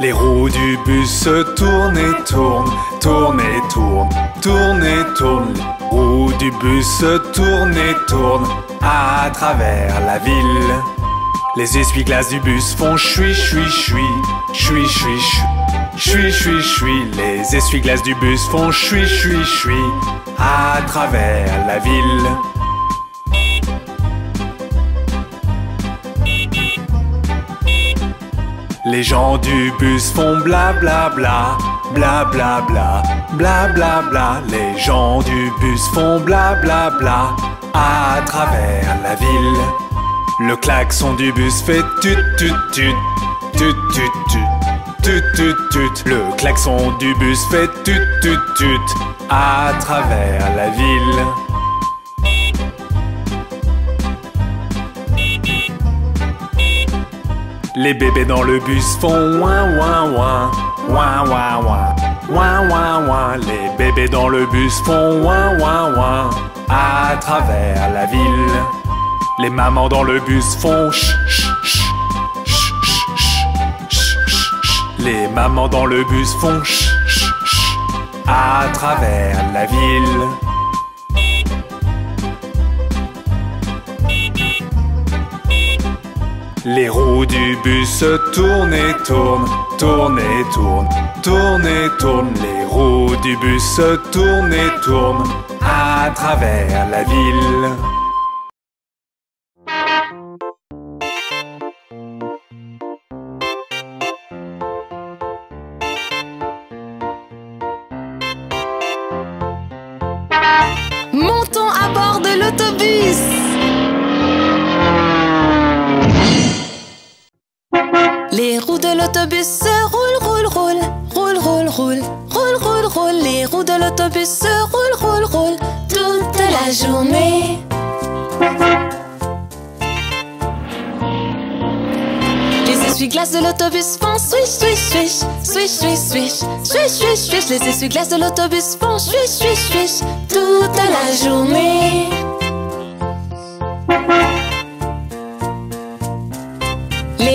Les roues du bus se tournent et tournent, tournent et tournent, tournent et tournent. Les roues du bus se tournent et tournent à travers la ville. Les essuie-glaces du bus font chui chui chui, chui chui chui, chui chui chui. Les essuie-glaces du bus font chui chui chui à travers la ville. Les gens du bus font bla bla bla, bla bla bla. Les gens du bus font bla bla bla à travers la ville. Le klaxon du bus fait tut tut tut, tut tut tut, tut tut tut. Le klaxon du bus fait tut tut tut à travers la ville. Les bébés dans le bus font ouin ouin ouin, ouin ouin ouin, ouin ouin. Les bébés dans le bus font ouin ouin ouin à travers la ville. Les mamans dans le bus font ch ch ch ch ch ch Les mamans dans le bus font ch ch ch à travers la ville. Les roues du bus se tournent et tournent, tournent et tournent, tournent et tournent. Les roues du bus se tournent et tournent à travers la ville. Montons à bord de l'autobus. De l'autobus se roulent, roulent, roulent, roulent, roulent, roulent, roulent, roulent, roulent. Les roues de l'autobus se roulent, roulent, roulent toute la journée. Les essuie-glaces de l'autobus font swish, swish, swish, swish, swish, swish, swish, swish, swish. Les essuie-glaces de l'autobus font swish, swish, swish toute la journée.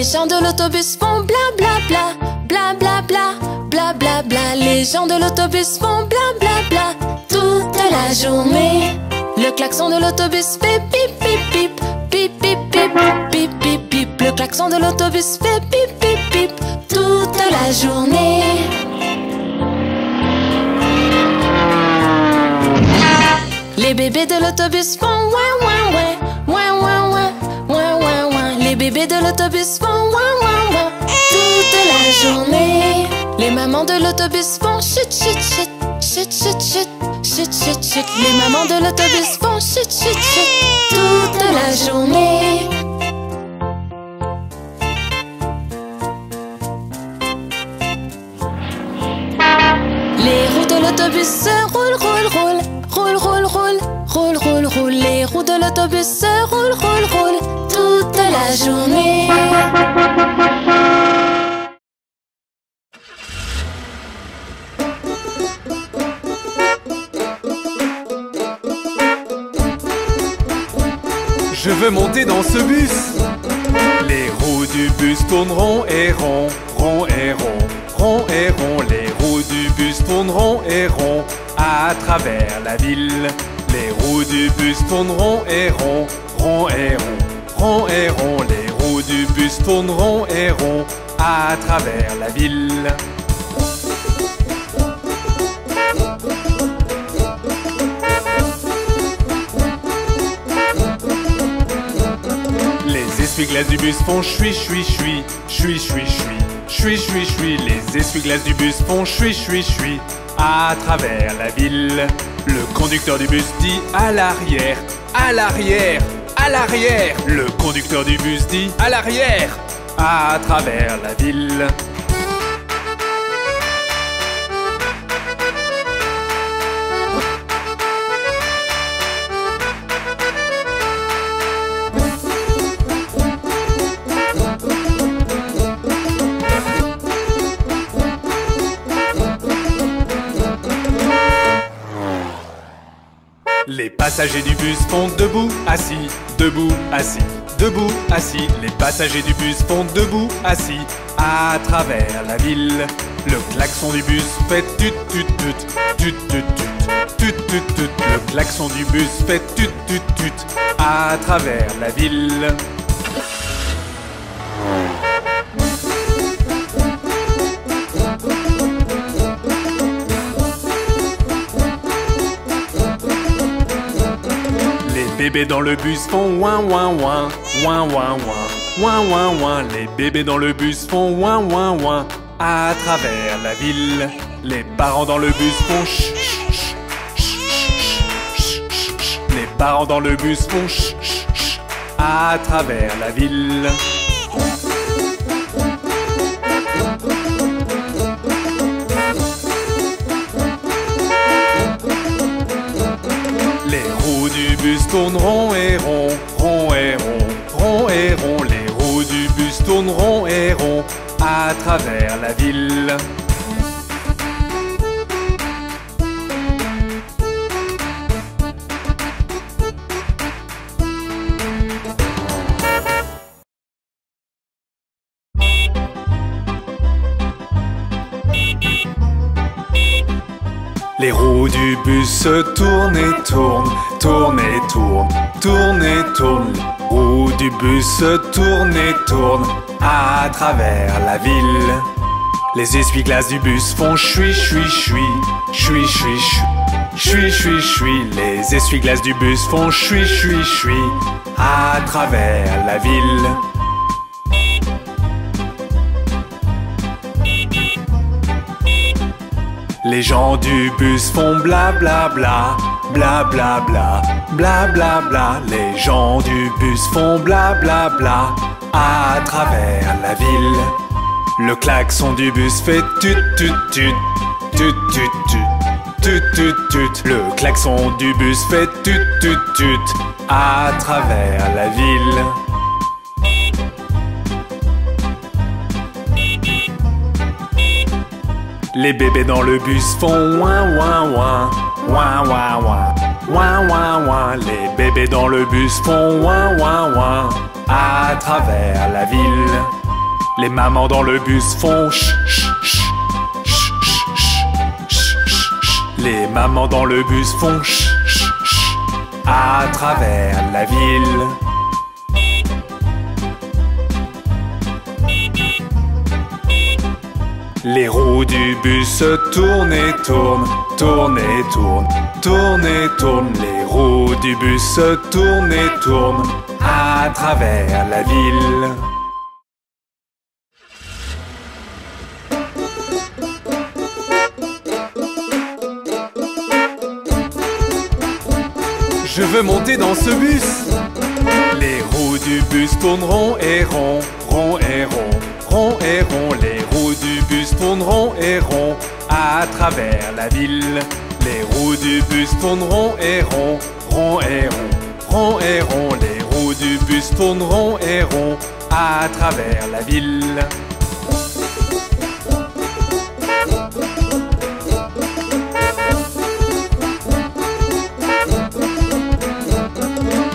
Les gens de l'autobus font bla bla bla, bla bla bla, bla bla bla. Les gens de l'autobus font bla bla bla toute la journée. Le klaxon de l'autobus fait pip pip pip, pip pip pip, pip pip pip. Le klaxon de l'autobus fait pip pip pip toute la journée. Les bébés de l'autobus font ouin ouin ouin, Les bébés de l'autobus font ouin ouin toute la journée. Les mamans de l'autobus font chut chut chut, chut chut chut, chut chut chut. Les mamans de l'autobus font chut chut chut toute la journée. Les roues de l'autobus se roulent, roulent, roulent, roulent, roulent, roulent, roulent, roulent, roulent. Les roues de l'autobus se roulent, roulent, roulent Je veux monter dans ce bus. Les roues du bus tourneront et rond, rond et rond, rond et rond. Les roues du bus tourneront et rond à travers la ville. Les roues du bus tourneront et rond, rond et rond, et rond. Les roues du bus tourneront et rond à travers la ville. Les essuie-glaces du bus font chui chui chui, chui chui chui, chui chui chui. Les essuie-glaces du bus font chui chui chui à travers la ville. Le conducteur du bus dit à l'arrière, à l'arrière, à l'arrière. Le conducteur du bus dit à l'arrière, à travers la ville. Passagers du bus font debout, assis, debout, assis, debout, assis. Les passagers du bus font debout, assis. À travers la ville, le klaxon du bus fait tut tut tut, tut tut tut, tut tut tut. Le klaxon du bus fait tut tut tut. À travers la ville. Les bébés dans le bus font ouin ouin ouin, ouin ouin ouin, ouin ouin. Les bébés dans le bus font ouin ouin ouin. À travers la ville, les parents dans le bus font ch ch ch. Les parents dans le bus font ch à travers la ville. Tournent rond et rond, rond et rond, rond et rond. Les roues du bus tournent rond et rond à travers la ville. Les roues du bus se tournent et tournent, tournent et tournent, tournent et tournent. Les roues du bus se tournent et tournent à travers la ville. Les essuie-glaces du bus font chui chui chui, chui chui chui, chui chui chui. Les essuie-glaces du bus font chui chui chui à travers la ville. Les gens du bus font bla bla bla, bla bla bla, bla bla bla. Les gens du bus font bla bla bla à travers la ville. Le klaxon du bus fait tut tut tut, tut tut tut, tut tut tut. Le klaxon du bus fait tut tut tut à travers la ville. Les bébés dans le bus font ouin ouin ouin, les bébés dans le bus font ouin ouin ouin. À travers la ville, les mamans dans le bus font ch ch ch. Les mamans dans le bus font ch ch ch. À travers la ville. Les roues du bus tournent et tournent, tournent et tournent, tournent et tournent. Les roues du bus tournent et tournent à travers la ville. Je veux monter dans ce bus. Les roues du bus tournent rond et rond, rond et rond, rond et rond. Les roues du bus tournent rond et rond à travers la ville. Les roues du bus tournent rond et rond, rond et rond, rond et rond. Les roues du bus tournent rond et rond à travers la ville.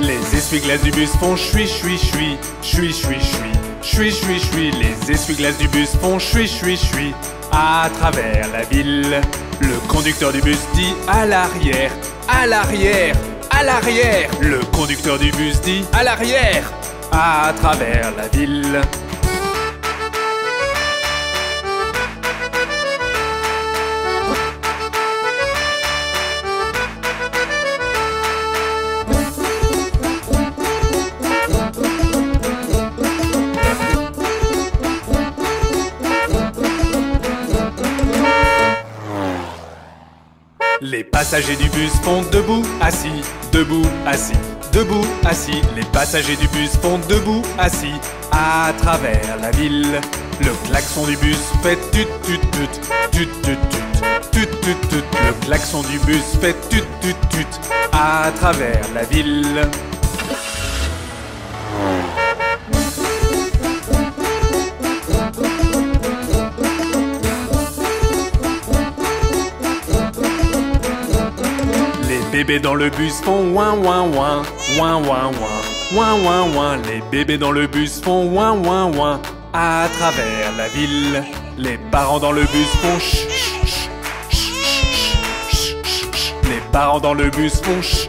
Les essuie-glaces du bus font chui chui chui, chui chui chui, chui chui chui. Les essuie-glaces du bus font chui chui chui à travers la ville. Le conducteur du bus dit à l'arrière, à l'arrière, à l'arrière. Le conducteur du bus dit à l'arrière, à travers la ville. Les passagers du bus font debout, assis, debout, assis, debout, assis. Les passagers du bus font debout, assis, à travers la ville. Le klaxon du bus fait tut tut tut, tut tut tut, tut tut tut. Le klaxon du bus fait tut tut tut, à travers la ville. Bébés dans le bus font ouin ouin ouin, ouin ouin ouin, ouin ouin ouin. Les bébés dans le bus font ouin ouin ouin. À travers la ville, les parents dans le bus font ch ch ch Les parents dans le bus font ch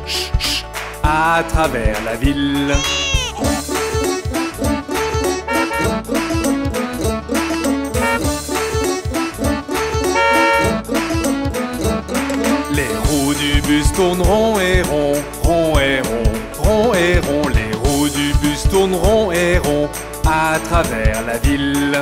à travers la ville. Du bus tournent rond et rond, rond et rond, rond et rond. Les roues du bus tournent rond et rond à travers la ville.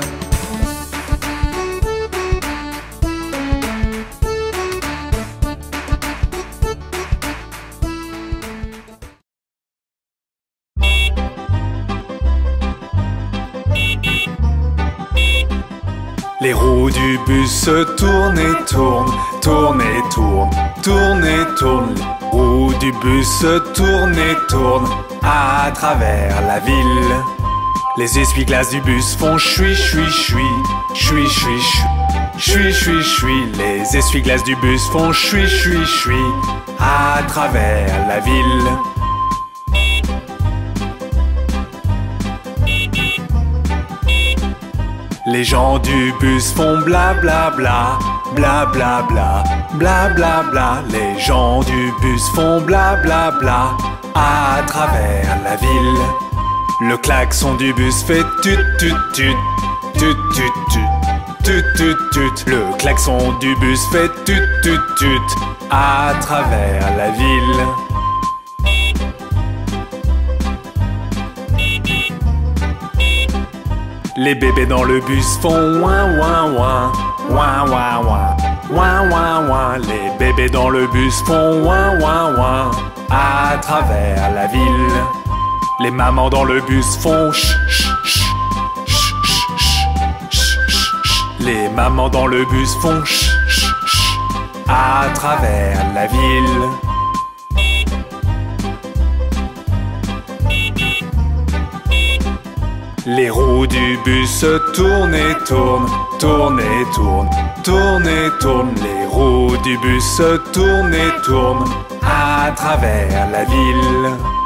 Les roues du bus se tournent et tournent, tournent et tournent, tournent et tournent. Les roues du bus se tournent et tournent à travers la ville. Les essuie-glaces du bus font chui chui chui, chui chui chui, chui chui chui. Les essuie-glaces du bus font chui chui chui à travers la ville. Les gens du bus font bla bla bla, bla bla bla, bla bla bla. Les gens du bus font bla bla bla à travers la ville. Le klaxon du bus fait tut tut tut, tut tut tut, tut tut tut. Le klaxon du bus fait tut tut tut à travers la ville. Les bébés dans le bus font ouin ouin ouin, ouin ouin ouin, ouin ouin. Les bébés dans le bus font ouin ouin ouin, à travers la ville. Les mamans dans le bus font ch ch ch. Les mamans dans le bus font ch, ch, ch à travers la ville. Les roues du bus tournent et tournent, tournent et tournent, tournent et tournent. Les roues du bus tournent et tournent à travers la ville.